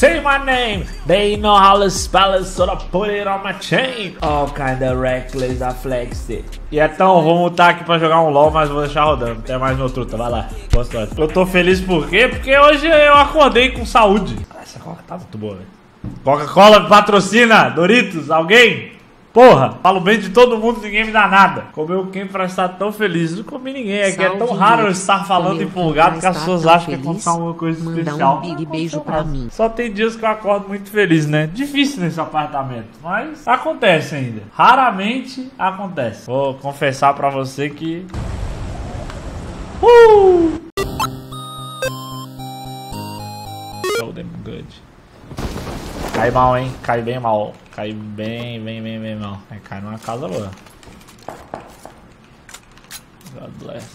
Say my name. They know how to spell it, so I put it on my chain. All kind of reckless, I flex it. E então, vou mutar aqui pra jogar um LOL, mas vou deixar rodando. Até mais meu truta, vai lá. Boa sorte. Eu tô feliz por quê? Porque hoje eu acordei com saúde. Essa coca tá muito boa, velho. Coca-Cola patrocina, Doritos, alguém? Porra, falo bem de todo mundo, ninguém me dá nada. Comeu quem pra estar tão feliz? Não comi ninguém. É que é tão raro eu estar falando empolgado que as pessoas acham que aconteceu alguma coisa Manda especial. um big beijo pra mim. Só tem dias que eu acordo muito feliz, né? Difícil nesse apartamento, mas acontece ainda. Raramente acontece. Vou confessar pra você que. Uh! Cai mal, hein? Cai bem mal. Cai bem, bem, bem, bem mal. É, cai numa casa boa. God bless.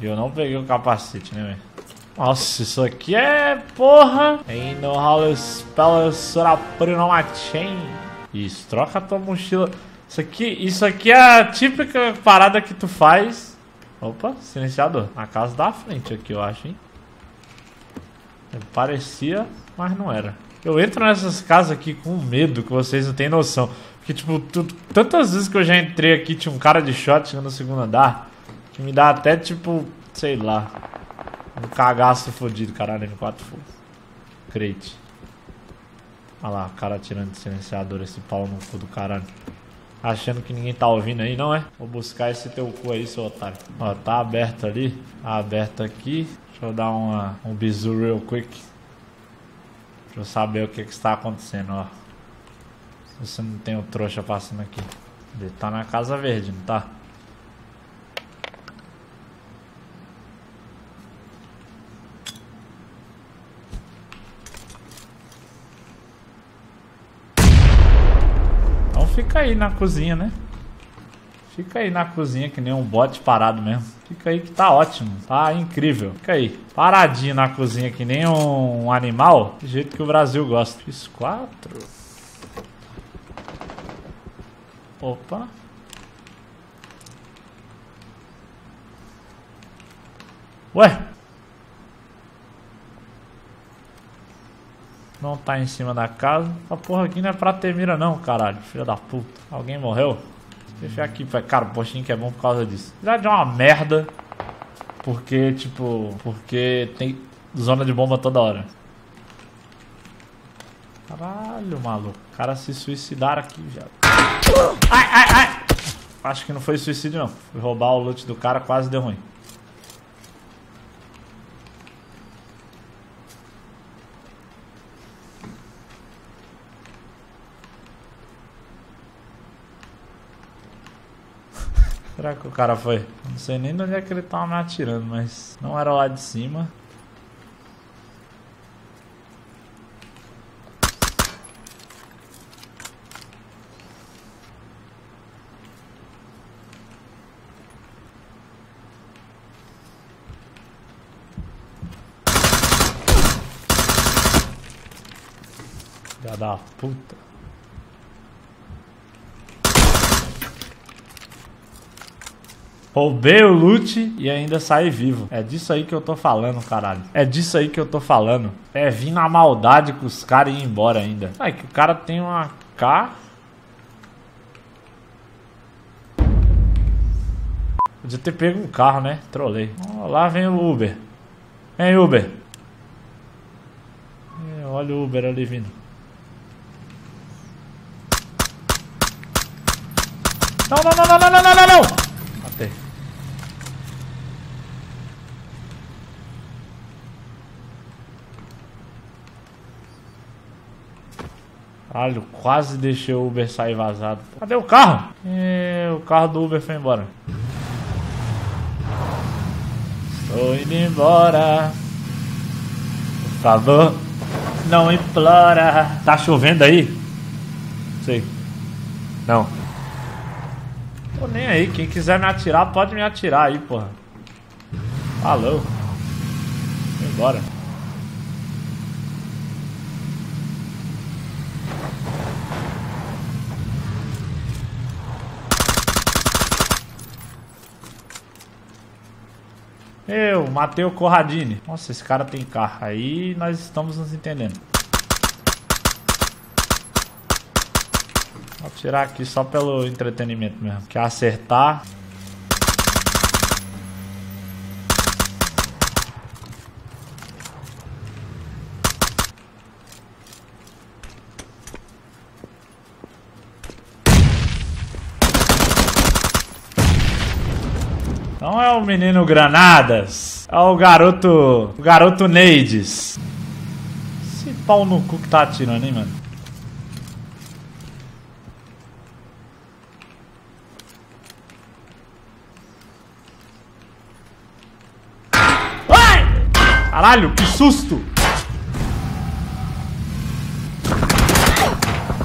E eu não peguei o capacete, né, velho? Nossa, isso aqui é porra. Ain't no how to spell it, so I put it on my chain. Isso, troca a tua mochila. Isso aqui, isso aqui é a típica parada que tu faz. Opa, silenciador. Na casa da frente aqui, eu acho, hein? Parecia, mas não era. Eu entro nessas casas aqui com medo que vocês não têm noção. Porque, tipo, tantas vezes que eu já entrei aqui, tinha um cara de shot no segundo andar. Que me dá até, tipo, sei lá. Um cagaço fodido, caralho, M4 fogo. Crate. Olha lá, o cara tirando de silenciador esse pau no cu do caralho. Achando que ninguém tá ouvindo aí, não é? Vou buscar esse teu cu aí, seu otário. Ó, tá aberto ali. Tá aberto aqui. Deixa eu dar uma, um bizu real quick. Pra eu saber o que que está acontecendo, ó. Se você não tem o trouxa passando aqui. Ele tá na casa verde, não tá? Então fica aí na cozinha, né? Fica aí na cozinha que nem um bote parado mesmo. Fica aí que tá ótimo, tá incrível. Fica aí, paradinho na cozinha que nem um animal, do jeito que o Brasil gosta. Fiz quatro. Opa. Ué? Não tá em cima da casa. Essa porra aqui não é pra ter mira não, caralho. Filha da puta. Alguém morreu? Deixa aqui. Cara, o postinho que é bom por causa disso. Já de uma merda. Porque, tipo... Porque tem zona de bomba toda hora. Caralho, maluco. O cara se suicidaram aqui já. Ai, ai, ai! Acho que não foi suicídio, não. Fui roubar o loot do cara, quase deu ruim. Que o cara foi? Não sei nem de onde é que ele tava me atirando, mas não era lá de cima. Da puta. Roubei o loot e ainda saí vivo. É disso aí que eu tô falando, caralho. É disso aí que eu tô falando. É vir na maldade com os caras e ir embora ainda. Ai, que o cara tem uma K. Podia ter pego um carro, né? Trolei. Ó, lá vem o Uber. Vem, Uber. É, olha o Uber ali vindo. Não, não, não, não, não, não, não, não, não! Matei. Caralho, quase deixei o Uber sair vazado. Cadê o carro? É, o carro do Uber foi embora. Tô indo embora. Por favor, não implora. Tá chovendo aí? Sei. Não. Tô nem aí, quem quiser me atirar, pode me atirar aí, porra. Falou. Vou embora. Eu matei o Corradini. Nossa, esse cara tem carro. Aí nós estamos nos entendendo. Vou tirar aqui só pelo entretenimento mesmo. Quer acertar? Não é o menino Granadas. É o garoto. O garoto Neides. Esse pau no cu que tá atirando, hein, mano? Caralho, que susto!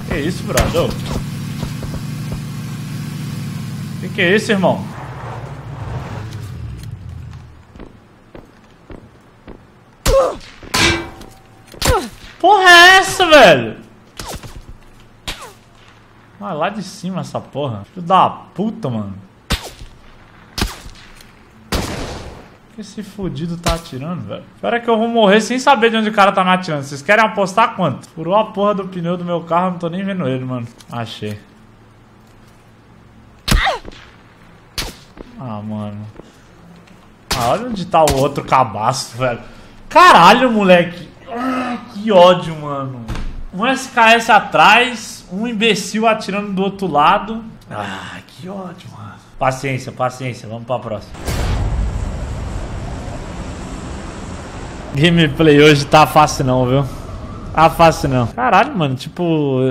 Que isso, brother? Que que é isso, irmão? Porra é essa, velho? Ah, lá de cima essa porra. Filho da puta, mano. que esse fudido tá atirando, velho? Espera que eu vou morrer sem saber de onde o cara tá me atirando. Vocês querem apostar quanto? Furou a porra do pneu do meu carro, eu não tô nem vendo ele, mano. Achei. Ah, mano. Ah, olha onde tá o outro cabaço, velho. Caralho, moleque. Ah, que ódio, mano. Um SKS atrás, um imbecil atirando do outro lado. Ah, que ódio, mano. Paciência, paciência. Vamos pra próxima. Gameplay hoje tá fácil não, viu? Tá fácil não. Caralho, mano, tipo...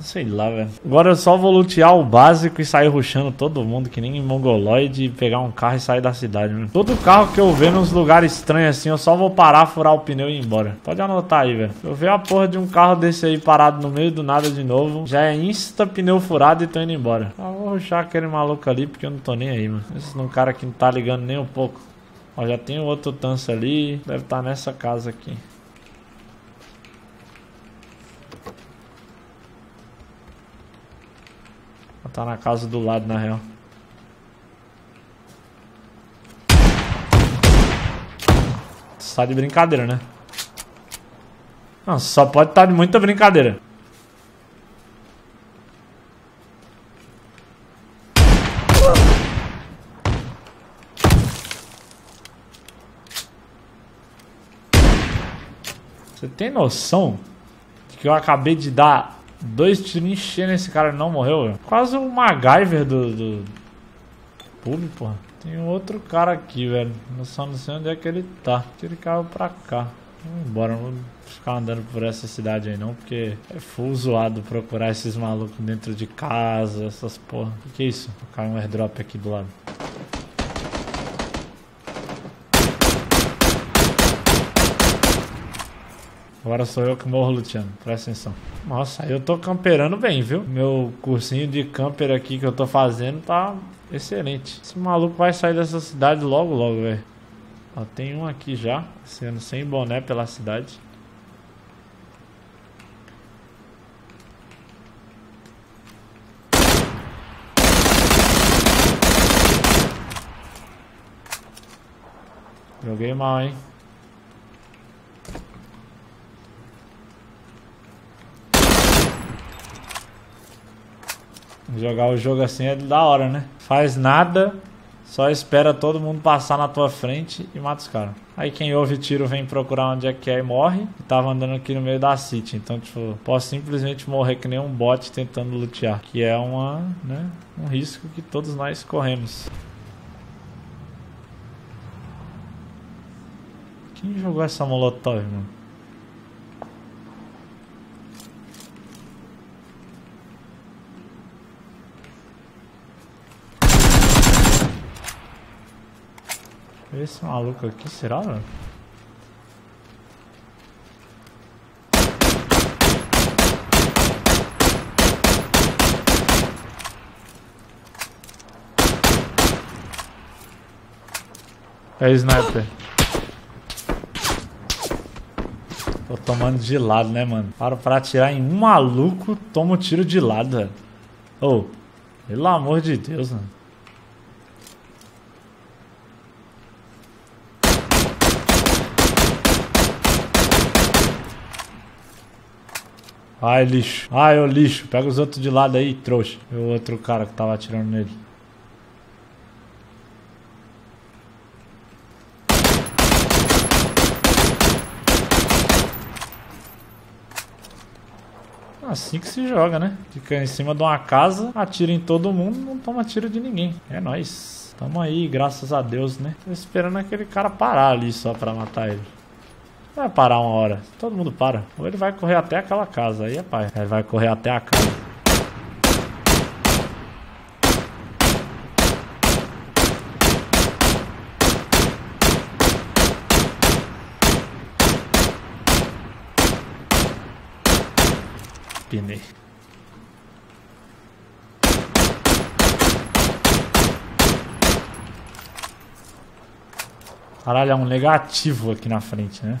Sei lá, velho. Agora eu só vou lutear o básico e sair ruxando todo mundo, que nem em mongoloide, pegar um carro e sair da cidade, mano. Todo carro que eu ver nos lugares estranhos assim, eu só vou parar, furar o pneu e ir embora. Pode anotar aí, velho. Eu ver a porra de um carro desse aí parado no meio do nada de novo, já é insta pneu furado e tô indo embora. Eu vou ruxar aquele maluco ali, porque eu não tô nem aí, mano. Esse não cara que não tá ligando nem um pouco. Ó, já tem outro tanso ali. Deve estar tá nessa casa aqui. Tá na casa do lado, na real. Tá de brincadeira, né? Não, só pode estar tá de muita brincadeira. Você tem noção de que eu acabei de dar dois tiros enchendo esse cara não morreu? Quase o MacGyver do, do público, porra. Tem outro cara aqui, velho. Só não sei onde é que ele tá. Ele caiu pra cá. Vamos embora, não vou ficar andando por essa cidade aí não, porque é full zoado procurar esses malucos dentro de casa, essas porra. O que, que é isso? Caiu um airdrop aqui do lado. Agora sou eu que morro lutando, presta atenção. Nossa, eu tô camperando bem, viu? Meu cursinho de camper aqui que eu tô fazendo tá excelente. Esse maluco vai sair dessa cidade logo, logo, velho. Ó, tem um aqui já, sendo sem boné pela cidade. Joguei mal, hein? Jogar o jogo assim é da hora, né? Faz nada, só espera todo mundo passar na tua frente e mata os caras. Aí quem ouve tiro vem procurar onde é que é e morre. E tava andando aqui no meio da city. Então, tipo, posso simplesmente morrer que nem um bot tentando lutear. Que é uma, né, um risco que todos nós corremos. Quem jogou essa molotov, mano? Esse maluco aqui, será, mano? É sniper. Tô tomando de lado, né, mano? Para pra atirar em um maluco, toma um tiro de lado, velho. Oh, pelo amor de Deus, mano. Ai, lixo. Ai, ô lixo. Pega os outros de lado aí, trouxa. E o outro cara que tava atirando nele. Assim que se joga, né? Fica em cima de uma casa, atira em todo mundo, não toma tiro de ninguém. É nóis. Tamo aí, graças a Deus, né? Tô esperando aquele cara parar ali só pra matar ele. Vai parar uma hora. Todo mundo para. Ou ele vai correr até aquela casa. Aí é pai. Ele vai correr até a casa. Pinei. Caralho, é um negativo aqui na frente, né?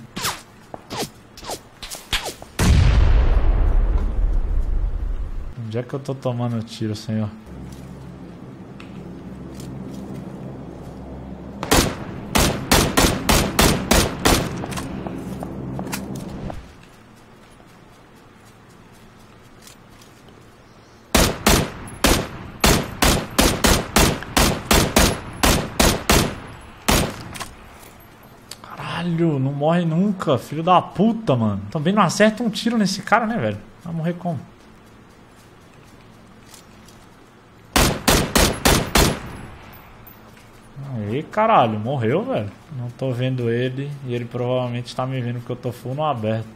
Onde é que eu tô tomando tiro, senhor? Caralho, não morre nunca, filho da puta, mano. Também não acerta um tiro nesse cara, né, velho? Vai morrer como? Caralho, morreu, velho. Não tô vendo ele e ele provavelmente tá me vendo porque eu tô full no aberto.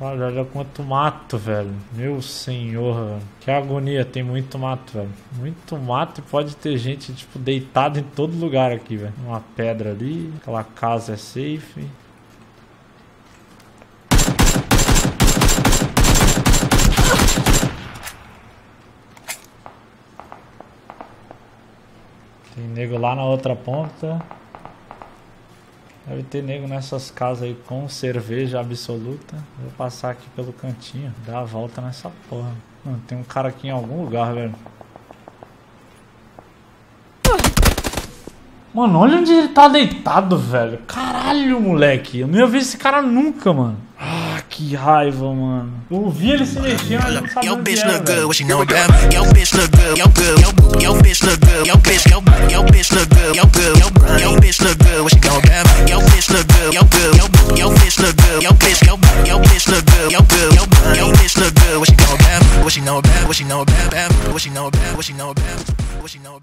Olha, olha quanto mato, velho. Meu senhor, velho. Que agonia, tem muito mato, velho. Muito mato e pode ter gente, tipo, deitada em todo lugar aqui, velho. Uma pedra ali, aquela casa é safe. Tem nego lá na outra ponta. Deve ter nego nessas casas aí com cerveja absoluta. Vou passar aqui pelo cantinho, dar a volta nessa porra. Mano, tem um cara aqui em algum lugar, velho. Mano, olha onde ele tá deitado, velho. Caralho, moleque. Eu não ia ver esse cara nunca, mano. Que raiva, mano. Eu ouvi ele se mexendo. Yo, bitch look good, yo, bitch look good, yo, good, yo, bitch look good, yo, bitch, yo, bitch look good, yo, good, yo, bitch look good, what she gon' Yo, bitch look good, yo, good, yo, bitch look good, yo, bitch, yo, bitch look good, yo, good, yo, bitch look good, what she gon' What she know? What she know? What she know? What she know? What she know?